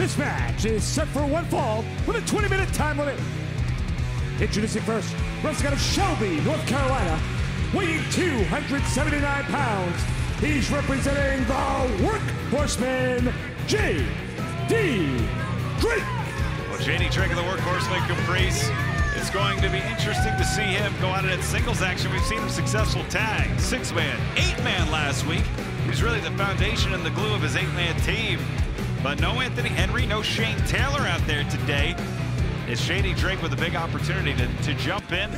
This match is set for one fall with a 20-minute time limit. Introducing first, wrestling out of Shelby, North Carolina, weighing 279 pounds. He's representing the Work Horseman, J.D. Drake. Well, JD Drake of the Workhorsemen Caprice. It's going to be interesting to see him go out in that singles action. We've seen him successful tag, six-man, eight-man last week. He's really the foundation and the glue of his eight-man team. But no Anthony Henry, no Shane Taylor out there today. It's JD Drake with a big opportunity to, to jump in.